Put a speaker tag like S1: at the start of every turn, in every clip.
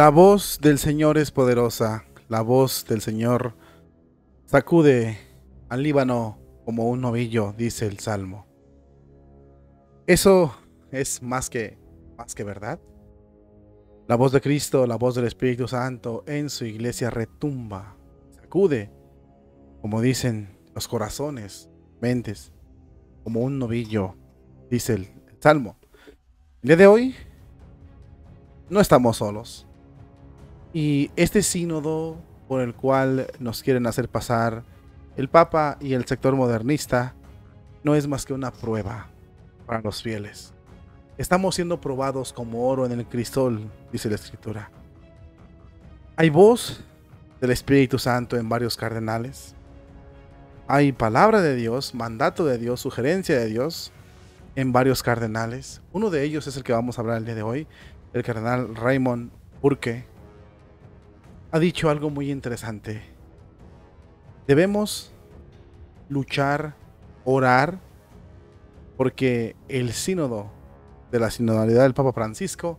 S1: La voz del Señor es poderosa, la voz del Señor sacude al Líbano como un novillo, dice el Salmo. Eso es más que, más que verdad. La voz de Cristo, la voz del Espíritu Santo en su iglesia retumba, sacude, como dicen los corazones, mentes, como un novillo, dice el, Salmo. El día de hoy no estamos solos. Y este sínodo por el cual nos quieren hacer pasar el Papa y el sector modernista no es más que una prueba para los fieles. Estamos siendo probados como oro en el cristal, dice la escritura. Hay voz del Espíritu Santo en varios cardenales. Hay palabra de Dios, mandato de Dios, sugerencia de Dios en varios cardenales. Uno de ellos es el que vamos a hablar el día de hoy, el cardenal Raymond Burke. Ha dicho algo muy interesante. Debemos luchar, orar, porque el sínodo de la sinodalidad del Papa Francisco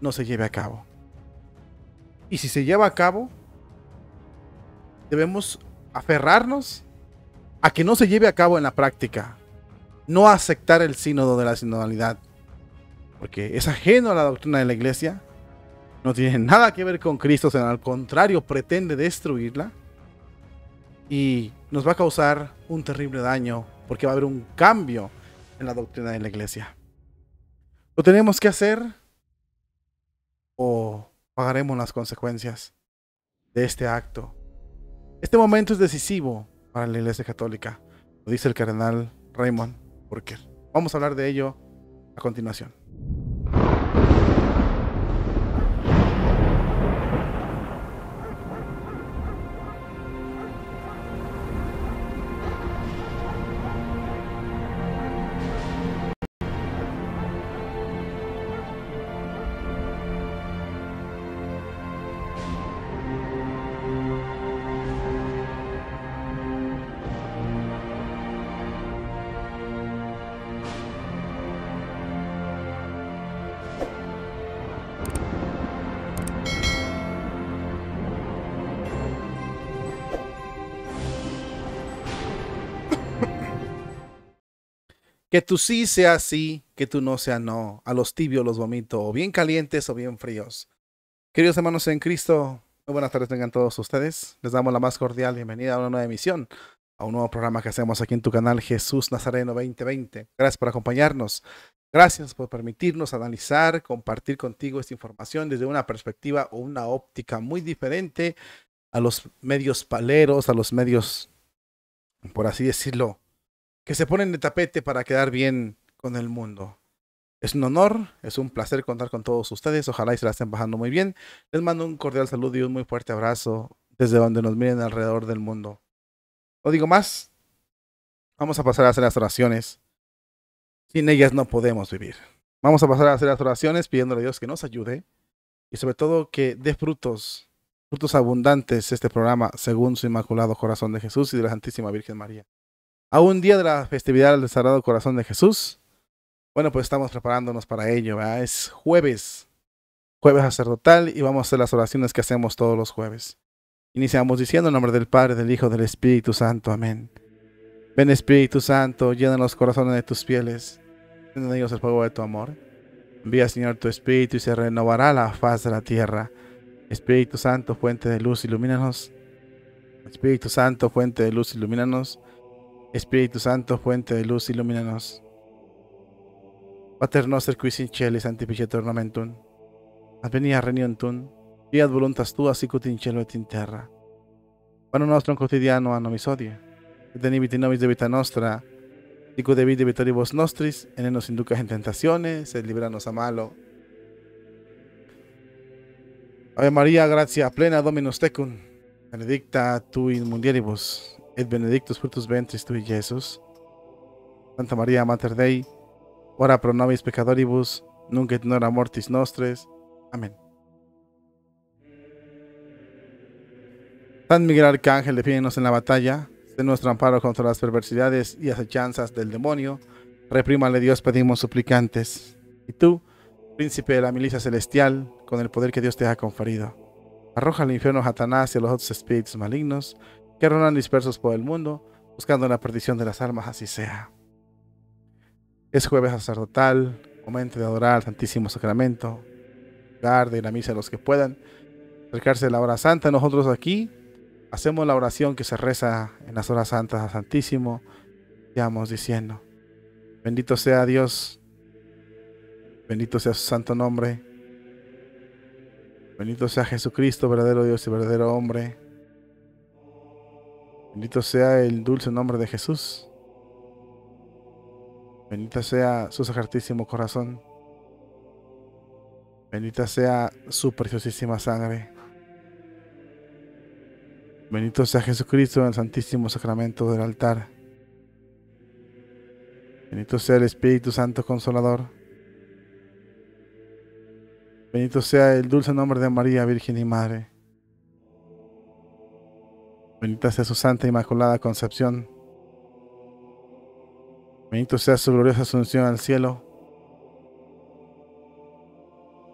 S1: no se lleve a cabo. Y si se lleva a cabo, debemos aferrarnos a que no se lleve a cabo en la práctica. No aceptar el sínodo de la sinodalidad. Porque es ajeno a la doctrina de la iglesia. No tiene nada que ver con Cristo, sino al contrario, pretende destruirla. Y nos va a causar un terrible daño porque va a haber un cambio en la doctrina de la iglesia. ¿Lo tenemos que hacer o pagaremos las consecuencias de este acto? Este momento es decisivo para la Iglesia Católica, lo dice el cardenal Raymond Burker. Vamos a hablar de ello a continuación. Que tu sí sea sí, que tu no sea no. A los tibios los vomito, o bien calientes o bien fríos. Queridos hermanos en Cristo, muy buenas tardes tengan todos ustedes. Les damos la más cordial bienvenida a una nueva emisión, a un nuevo programa que hacemos aquí en tu canal Jesús Nazareno 2020. Gracias por acompañarnos. Gracias por permitirnos analizar, compartir contigo esta información desde una perspectiva o una óptica muy diferente a los medios paleros, a los medios, por así decirlo, que se ponen de tapete para quedar bien con el mundo. Es un honor, es un placer contar con todos ustedes. Ojalá y se la estén bajando muy bien. Les mando un cordial saludo y un muy fuerte abrazo desde donde nos miren alrededor del mundo. No digo más. Vamos a pasar a hacer las oraciones. Sin ellas no podemos vivir. Vamos a pasar a hacer las oraciones pidiéndole a Dios que nos ayude y sobre todo que dé frutos, frutos abundantes este programa según su inmaculado corazón de Jesús y de la Santísima Virgen María a un día de la festividad del Sagrado Corazón de Jesús. Bueno, pues estamos preparándonos para ello. ¿verdad? Es jueves, jueves sacerdotal y vamos a hacer las oraciones que hacemos todos los jueves. Iniciamos diciendo en nombre del Padre, del Hijo, del Espíritu Santo. Amén. Ven Espíritu Santo, llena los corazones de tus fieles, en ellos el fuego de tu amor. Envía Señor tu Espíritu y se renovará la faz de la tierra. Espíritu Santo, fuente de luz, ilumínanos. Espíritu Santo, fuente de luz, ilumínanos. Espíritu Santo, fuente de luz, ilumínanos. Pater noster qui in nomen tuum. Advenia regnum tuum. Fiat voluntas tua sicut in cielo et in terra. Panem nostrum quotidiano a nobis odie. Et debiti nobis debita nostra, sicut debit debitoribus nostris, et ne nos inducas in tentationes, et libranos a malo. Ave María, gratia plena Dominus tecum, benedicta tu in mundieribus, et benedictus fructus ventris tui, Jesus. Santa María, Mater Dei, ora pro nobis peccatoribus, nunc et nora mortis nostres. Amén. San Miguel Arcángel, defiéndonos en la batalla, de nuestro amparo contra las perversidades y acechanzas del demonio. Reprímale Dios, pedimos suplicantes. Y tú, príncipe de la milicia celestial, con el poder que Dios te ha conferido. Arroja al infierno a Satanás y a los otros espíritus malignos que rondan dispersos por el mundo, buscando la perdición de las almas, así sea. Es jueves sacerdotal, momento de adorar al Santísimo Sacramento, de la misa a los que puedan, acercarse a la hora santa. Nosotros aquí hacemos la oración que se reza en las horas santas al Santísimo, vamos diciendo, bendito sea Dios Bendito sea su santo nombre. Bendito sea Jesucristo, verdadero Dios y verdadero hombre. Bendito sea el dulce nombre de Jesús. Bendito sea su sagratísimo corazón. Bendita sea su preciosísima sangre. Bendito sea Jesucristo en el santísimo sacramento del altar. Bendito sea el Espíritu Santo Consolador. Bendito sea el dulce nombre de María, Virgen y Madre. Bendita sea su Santa Inmaculada Concepción. Bendito sea su gloriosa asunción al cielo.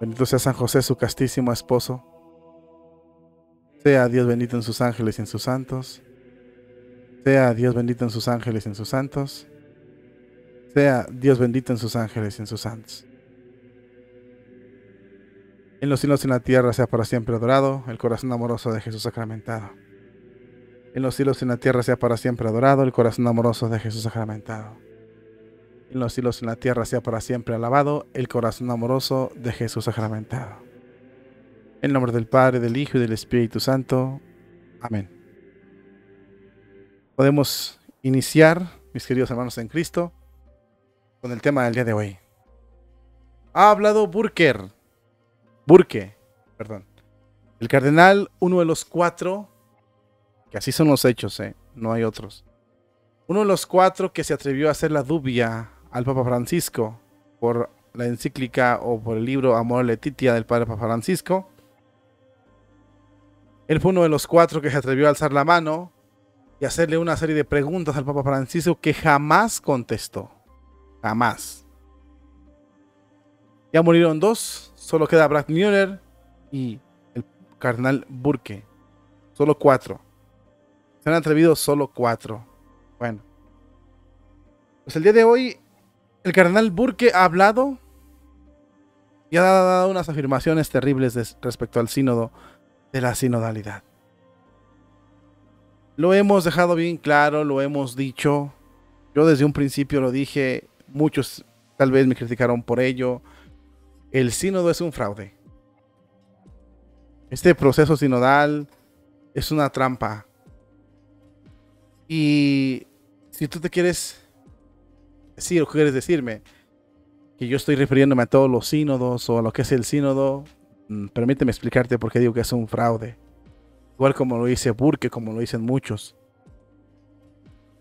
S1: Bendito sea San José, su castísimo esposo. Sea Dios bendito en sus ángeles y en sus santos. Sea Dios bendito en sus ángeles y en sus santos. Sea Dios bendito en sus ángeles y en sus santos. En los cielos y en la tierra sea para siempre adorado el corazón amoroso de Jesús sacramentado. En los cielos y en la tierra sea para siempre adorado el corazón amoroso de Jesús sacramentado. En los cielos y en la tierra sea para siempre alabado el corazón amoroso de Jesús sacramentado. En nombre del Padre, del Hijo y del Espíritu Santo. Amén. Podemos iniciar, mis queridos hermanos en Cristo, con el tema del día de hoy. Ha hablado Burker Burke, perdón. El cardenal, uno de los cuatro, así son los hechos, ¿eh? no hay otros. Uno de los cuatro que se atrevió a hacer la dubia al Papa Francisco por la encíclica o por el libro Amor Letitia del Padre Papa Francisco. Él fue uno de los cuatro que se atrevió a alzar la mano y hacerle una serie de preguntas al Papa Francisco que jamás contestó. Jamás. Ya murieron dos, solo queda Brad Müller y el cardenal Burke. Solo cuatro. Se han atrevido solo cuatro. Bueno. Pues el día de hoy, el cardenal Burke ha hablado y ha dado unas afirmaciones terribles respecto al sínodo de la sinodalidad. Lo hemos dejado bien claro, lo hemos dicho. Yo desde un principio lo dije, muchos tal vez me criticaron por ello el sínodo es un fraude. Este proceso sinodal es una trampa. Y si tú te quieres decir o quieres decirme que yo estoy refiriéndome a todos los sínodos o a lo que es el sínodo, mm, permíteme explicarte por qué digo que es un fraude. Igual como lo dice Burke, como lo dicen muchos.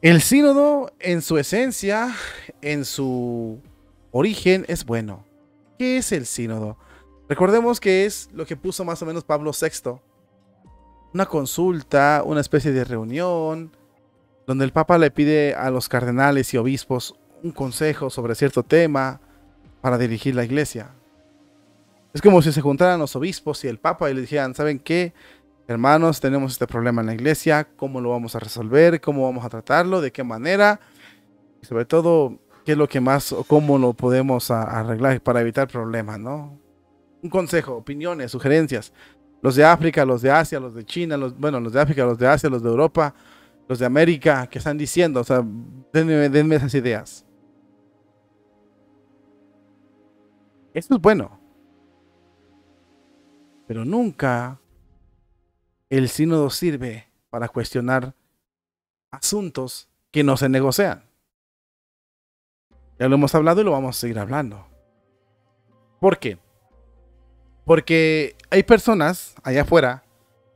S1: El sínodo en su esencia, en su origen, es bueno. ¿Qué es el sínodo? Recordemos que es lo que puso más o menos Pablo VI. Una consulta, una especie de reunión, donde el Papa le pide a los cardenales y obispos un consejo sobre cierto tema para dirigir la iglesia. Es como si se juntaran los obispos y el Papa y le dijeran, ¿saben qué? Hermanos, tenemos este problema en la iglesia, ¿cómo lo vamos a resolver? ¿Cómo vamos a tratarlo? ¿De qué manera? Y sobre todo, qué es lo que más o cómo lo podemos arreglar para evitar problemas, ¿no? Un consejo, opiniones, sugerencias. Los de África, los de Asia, los de China, los, bueno, los de África, los de Asia, los de Europa, los de América, que están diciendo, o sea, denme, denme esas ideas. Esto es bueno. Pero nunca el sínodo sirve para cuestionar asuntos que no se negocian. Ya lo hemos hablado y lo vamos a seguir hablando. ¿Por qué? Porque hay personas allá afuera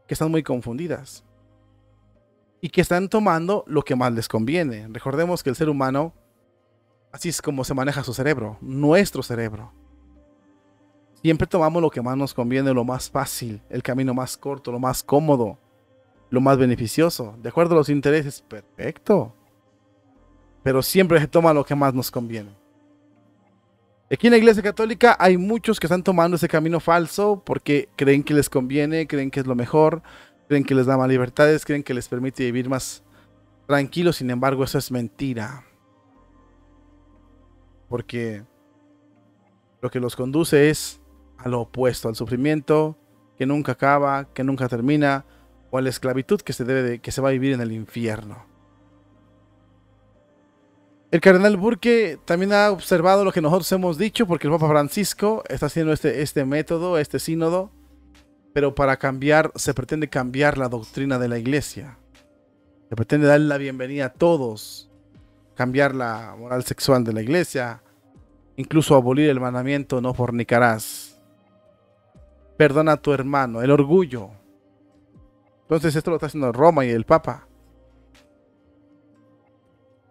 S1: que están muy confundidas y que están tomando lo que más les conviene. Recordemos que el ser humano, así es como se maneja su cerebro, nuestro cerebro. Siempre tomamos lo que más nos conviene, lo más fácil, el camino más corto, lo más cómodo, lo más beneficioso, de acuerdo a los intereses. Perfecto pero siempre se toma lo que más nos conviene. Aquí en la Iglesia Católica hay muchos que están tomando ese camino falso porque creen que les conviene, creen que es lo mejor, creen que les da más libertades, creen que les permite vivir más tranquilos. Sin embargo, eso es mentira. Porque lo que los conduce es a lo opuesto, al sufrimiento que nunca acaba, que nunca termina, o a la esclavitud que se debe de, que se va a vivir en el infierno. El cardenal Burke también ha observado lo que nosotros hemos dicho, porque el Papa Francisco está haciendo este, este método, este sínodo, pero para cambiar, se pretende cambiar la doctrina de la iglesia. Se pretende darle la bienvenida a todos, cambiar la moral sexual de la iglesia, incluso abolir el mandamiento no fornicarás. Perdona a tu hermano, el orgullo. Entonces esto lo está haciendo Roma y el Papa.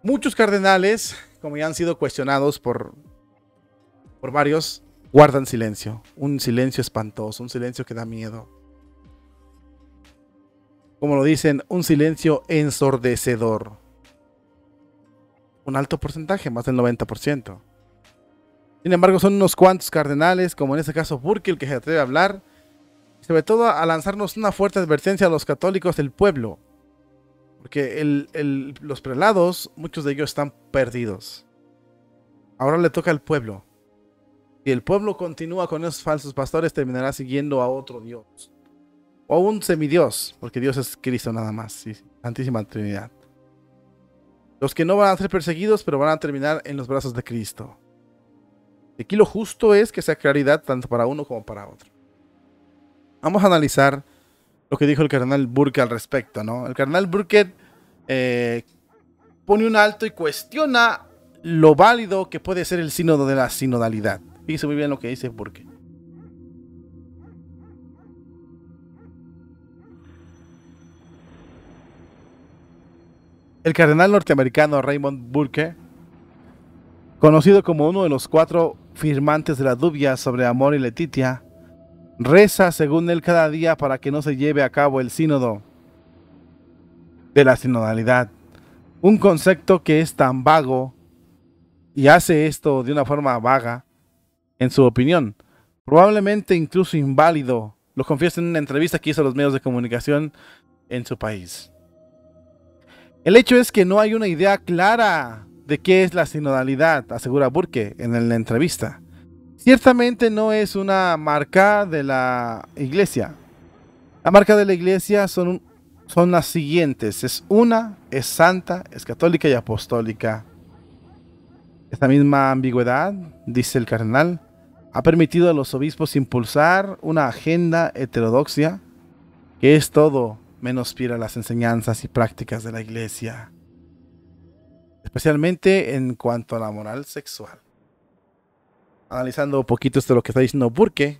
S1: Muchos cardenales, como ya han sido cuestionados por, por varios, guardan silencio. Un silencio espantoso, un silencio que da miedo. Como lo dicen, un silencio ensordecedor. Un alto porcentaje, más del 90%. Sin embargo, son unos cuantos cardenales, como en este caso Burke, que se atreve a hablar, sobre todo a lanzarnos una fuerte advertencia a los católicos del pueblo porque los prelados, muchos de ellos están perdidos. Ahora le toca al pueblo. Si el pueblo continúa con esos falsos pastores, terminará siguiendo a otro Dios. O a un semidios, porque Dios es Cristo nada más. Santísima Trinidad. Los que no van a ser perseguidos, pero van a terminar en los brazos de Cristo. Aquí lo justo es que sea claridad tanto para uno como para otro. Vamos a analizar lo que dijo el cardenal Burke al respecto, ¿no? El cardenal Burke eh, pone un alto y cuestiona lo válido que puede ser el sínodo de la sinodalidad. Fíjese muy bien lo que dice Burke. El cardenal norteamericano Raymond Burke, conocido como uno de los cuatro firmantes de la dubia sobre Amor y Letitia, Reza según él cada día para que no se lleve a cabo el sínodo de la sinodalidad. Un concepto que es tan vago y hace esto de una forma vaga, en su opinión, probablemente incluso inválido, lo confiesa en una entrevista que hizo a los medios de comunicación en su país. El hecho es que no hay una idea clara de qué es la sinodalidad, asegura Burke en la entrevista. Ciertamente no es una marca de la iglesia. La marca de la iglesia son, son las siguientes. Es una, es santa, es católica y apostólica. Esta misma ambigüedad, dice el cardenal, ha permitido a los obispos impulsar una agenda heterodoxia que es todo menos fiel a las enseñanzas y prácticas de la iglesia, especialmente en cuanto a la moral sexual analizando un poquito esto de lo que está diciendo Burke.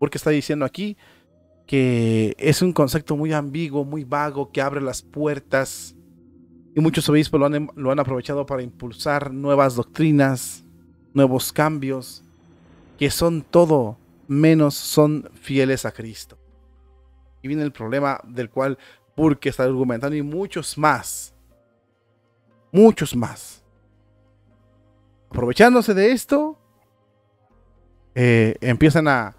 S1: Burke está diciendo aquí que es un concepto muy ambiguo, muy vago, que abre las puertas. Y muchos obispos lo han, em, lo han aprovechado para impulsar nuevas doctrinas, nuevos cambios, que son todo menos son fieles a Cristo. Y viene el problema del cual Burke está argumentando y muchos más. Muchos más. Aprovechándose de esto, eh, empiezan a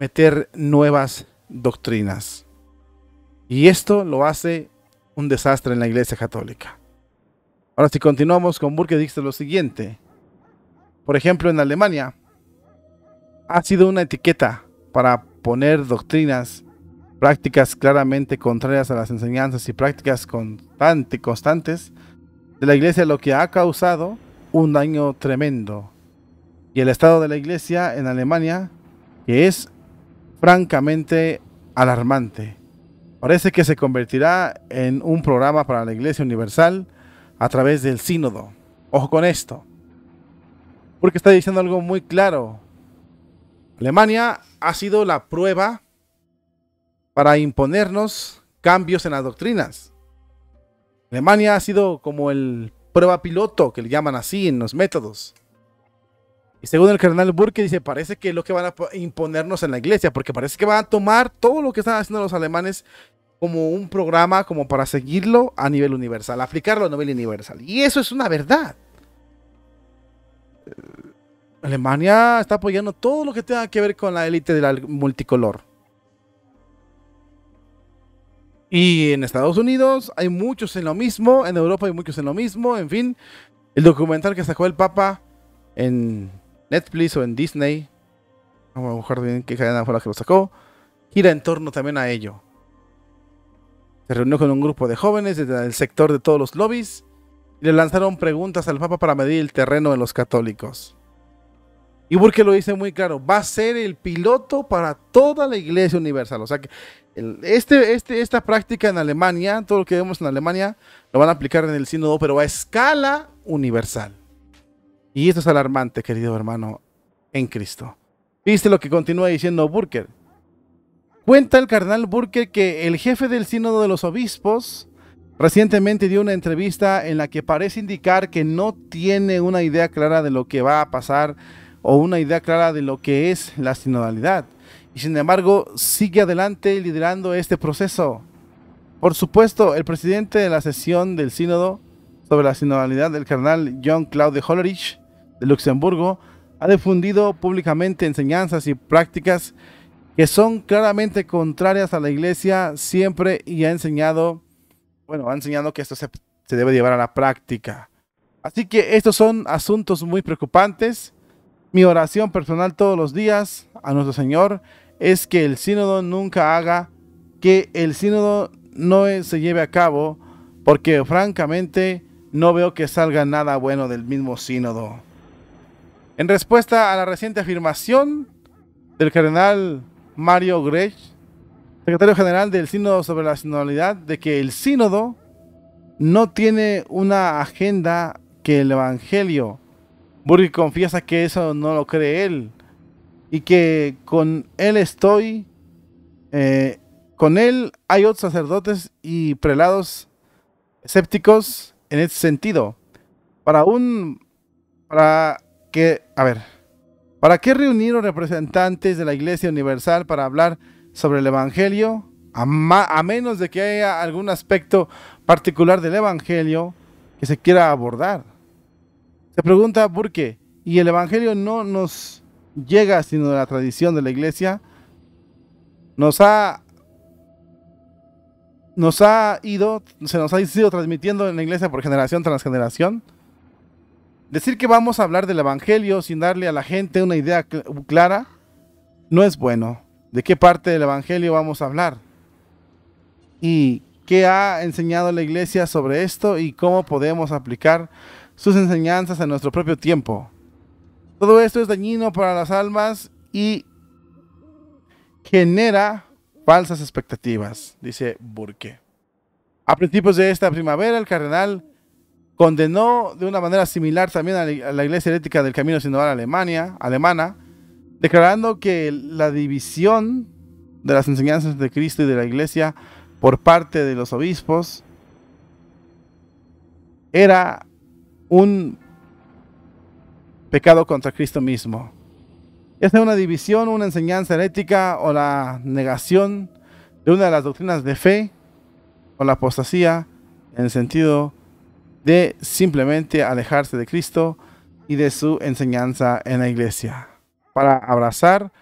S1: meter nuevas doctrinas. Y esto lo hace un desastre en la Iglesia Católica. Ahora, si continuamos con Burke, dice lo siguiente. Por ejemplo, en Alemania ha sido una etiqueta para poner doctrinas, prácticas claramente contrarias a las enseñanzas y prácticas constantes de la Iglesia, lo que ha causado un daño tremendo y el estado de la iglesia en Alemania, que es francamente alarmante. Parece que se convertirá en un programa para la Iglesia Universal a través del sínodo. Ojo con esto. Porque está diciendo algo muy claro. Alemania ha sido la prueba para imponernos cambios en las doctrinas. Alemania ha sido como el prueba piloto, que le llaman así en los métodos. Y según el cardenal Burke dice, parece que es lo que van a imponernos en la iglesia, porque parece que van a tomar todo lo que están haciendo los alemanes como un programa como para seguirlo a nivel universal, aplicarlo a nivel universal. Y eso es una verdad. Alemania está apoyando todo lo que tenga que ver con la élite de la multicolor. Y en Estados Unidos hay muchos en lo mismo, en Europa hay muchos en lo mismo, en fin. El documental que sacó el Papa en Netflix o en Disney, vamos a buscar bien qué cadena fue la que lo sacó, gira en torno también a ello. Se reunió con un grupo de jóvenes del sector de todos los lobbies y le lanzaron preguntas al Papa para medir el terreno de los católicos. Y Burke lo dice muy claro, va a ser el piloto para toda la iglesia universal. O sea que este, este, esta práctica en Alemania, todo lo que vemos en Alemania, lo van a aplicar en el sínodo, pero a escala universal. Y esto es alarmante, querido hermano, en Cristo. ¿Viste lo que continúa diciendo Burke? Cuenta el cardenal Burke que el jefe del sínodo de los obispos recientemente dio una entrevista en la que parece indicar que no tiene una idea clara de lo que va a pasar o una idea clara de lo que es la sinodalidad. Y sin embargo, sigue adelante liderando este proceso. Por supuesto, el presidente de la sesión del sínodo sobre la sinodalidad del cardenal John Claude Hollerich de Luxemburgo ha difundido públicamente enseñanzas y prácticas que son claramente contrarias a la iglesia siempre y ha enseñado, bueno, ha enseñado que esto se debe llevar a la práctica. Así que estos son asuntos muy preocupantes mi oración personal todos los días a nuestro Señor es que el sínodo nunca haga que el sínodo no se lleve a cabo, porque francamente no veo que salga nada bueno del mismo sínodo. En respuesta a la reciente afirmación del cardenal Mario Grech, secretario general del sínodo sobre la sinodalidad, de que el sínodo no tiene una agenda que el Evangelio Burke confiesa que eso no lo cree él y que con él estoy, eh, con él hay otros sacerdotes y prelados escépticos en ese sentido. Para un, para que, a ver, ¿para qué reunir los representantes de la Iglesia Universal para hablar sobre el Evangelio? A, a menos de que haya algún aspecto particular del Evangelio que se quiera abordar. Se pregunta por qué. Y el Evangelio no nos llega sino de la tradición de la iglesia. Nos ha, nos ha ido, se nos ha ido transmitiendo en la iglesia por generación tras generación. Decir que vamos a hablar del Evangelio sin darle a la gente una idea clara no es bueno. ¿De qué parte del Evangelio vamos a hablar? ¿Y qué ha enseñado la iglesia sobre esto y cómo podemos aplicar sus enseñanzas en nuestro propio tiempo. Todo esto es dañino para las almas y genera falsas expectativas, dice Burke. A principios de esta primavera, el cardenal condenó de una manera similar también a la Iglesia Herética del Camino Sinodal Alemania, alemana, declarando que la división de las enseñanzas de Cristo y de la Iglesia por parte de los obispos era un pecado contra Cristo mismo. Ya sea una división, una enseñanza herética o la negación de una de las doctrinas de fe o la apostasía en el sentido de simplemente alejarse de Cristo y de su enseñanza en la iglesia. Para abrazar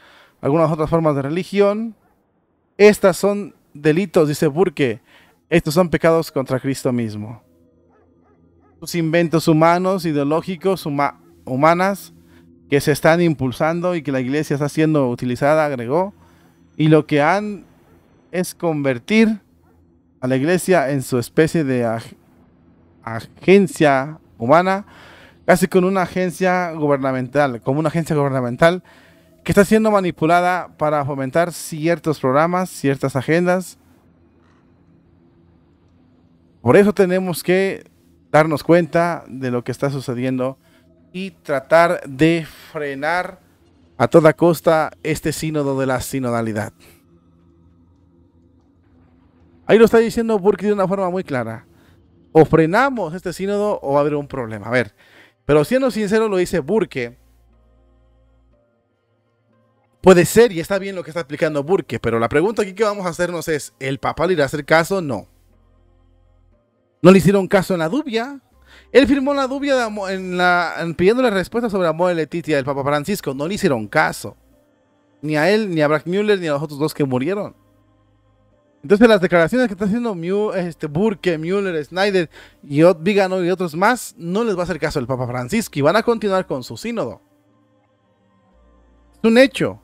S1: algunas otras formas de religión, estas son delitos, dice Burke, estos son pecados contra Cristo mismo sus inventos humanos, ideológicos, humanas, que se están impulsando y que la iglesia está siendo utilizada, agregó, y lo que han es convertir a la iglesia en su especie de agencia humana, casi con una agencia gubernamental, como una agencia gubernamental que está siendo manipulada para fomentar ciertos programas, ciertas agendas. Por eso tenemos que darnos cuenta de lo que está sucediendo y tratar de frenar a toda costa este sínodo de la sinodalidad. Ahí lo está diciendo Burke de una forma muy clara. O frenamos este sínodo o va a haber un problema. A ver, pero siendo sincero lo dice Burke. Puede ser y está bien lo que está explicando Burke, pero la pregunta aquí que vamos a hacernos es, ¿el Papa le irá a hacer caso? No. No le hicieron caso en la dubia. Él firmó la dubia en la, pidiendo la respuesta sobre amor de Letitia del Papa Francisco. No le hicieron caso. Ni a él, ni a Brack Müller, ni a los otros dos que murieron. Entonces las declaraciones que está haciendo este, Burke, Müller, Snyder y Vigano y otros más, no les va a hacer caso el Papa Francisco y van a continuar con su sínodo. Es un hecho.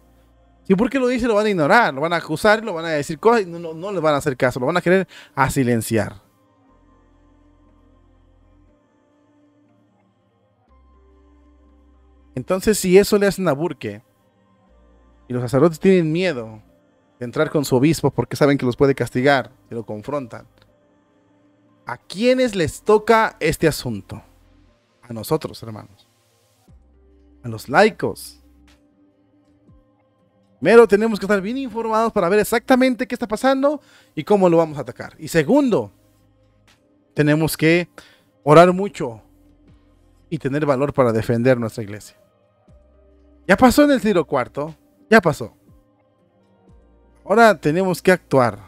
S1: Si Burke lo dice, lo van a ignorar, lo van a acusar, lo van a decir cosas y no, no les van a hacer caso, lo van a querer a silenciar. Entonces, si eso le hacen a Burke y los sacerdotes tienen miedo de entrar con su obispo porque saben que los puede castigar y lo confrontan, ¿a quiénes les toca este asunto? A nosotros, hermanos. A los laicos. Primero, tenemos que estar bien informados para ver exactamente qué está pasando y cómo lo vamos a atacar. Y segundo, tenemos que orar mucho y tener valor para defender nuestra iglesia. Ya pasó en el siglo cuarto, ya pasó. Ahora tenemos que actuar.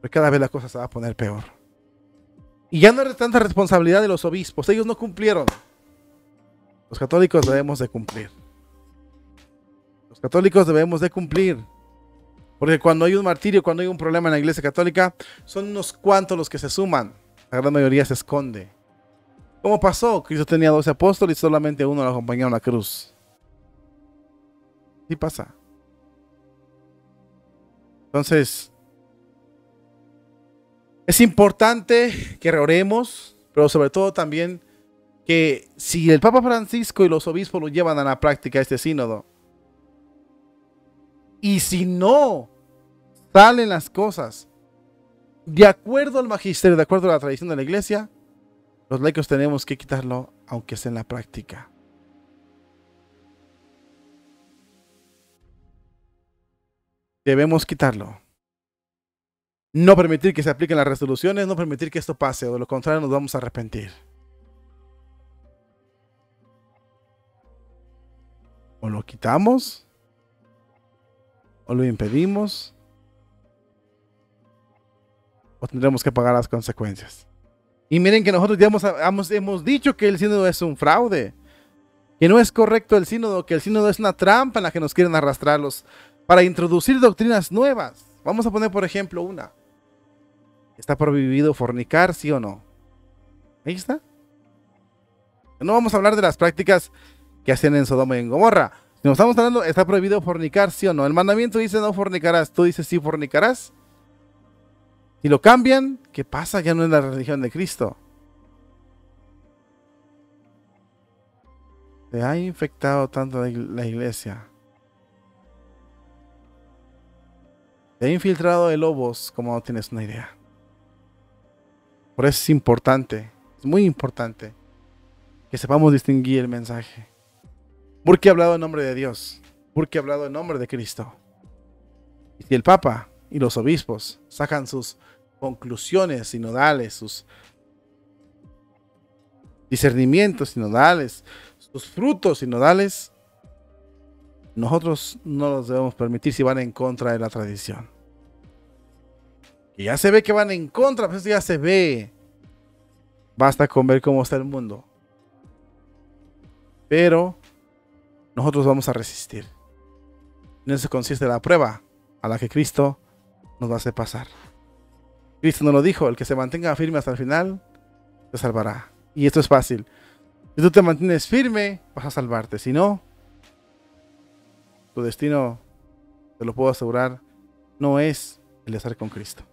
S1: Porque cada vez la cosa se va a poner peor. Y ya no es tanta responsabilidad de los obispos. Ellos no cumplieron. Los católicos debemos de cumplir. Los católicos debemos de cumplir. Porque cuando hay un martirio, cuando hay un problema en la iglesia católica, son unos cuantos los que se suman. La gran mayoría se esconde. ¿Cómo pasó? Cristo tenía 12 apóstoles y solamente uno lo acompañó a la cruz. ¿Qué pasa. Entonces, es importante que oremos, pero sobre todo también que si el Papa Francisco y los obispos lo llevan a la práctica este sínodo, y si no salen las cosas de acuerdo al magisterio, de acuerdo a la tradición de la iglesia, los laicos tenemos que quitarlo, aunque sea en la práctica. Debemos quitarlo. No permitir que se apliquen las resoluciones, no permitir que esto pase, o de lo contrario nos vamos a arrepentir. O lo quitamos, o lo impedimos, o tendremos que pagar las consecuencias. Y miren que nosotros ya hemos, hemos, dicho que el sínodo es un fraude, que no es correcto el sínodo, que el sínodo es una trampa en la que nos quieren arrastrarlos para introducir doctrinas nuevas. Vamos a poner, por ejemplo, una. ¿Está prohibido fornicar, sí o no? Ahí está. No vamos a hablar de las prácticas que hacen en Sodoma y en Gomorra. Si nos estamos hablando, ¿está prohibido fornicar, sí o no? El mandamiento dice no fornicarás. Tú dices sí fornicarás. Si lo cambian, ¿qué pasa? Ya no es la religión de Cristo. Se ha infectado tanto la iglesia. Se ha infiltrado de lobos como no tienes una idea. Por eso es importante, es muy importante que sepamos distinguir el mensaje. Porque ha hablado en nombre de Dios. Porque ha hablado en nombre de Cristo. Y si el Papa y los obispos sacan sus conclusiones sinodales, sus discernimientos sinodales, sus frutos sinodales, nosotros no los debemos permitir si van en contra de la tradición. Y ya se ve que van en contra, pues ya se ve. Basta con ver cómo está el mundo. Pero nosotros vamos a resistir. En eso consiste la prueba a la que Cristo nos va a hacer pasar. Cristo nos lo dijo, el que se mantenga firme hasta el final, te salvará. Y esto es fácil. Si tú te mantienes firme, vas a salvarte. Si no, tu destino, te lo puedo asegurar, no es el estar con Cristo.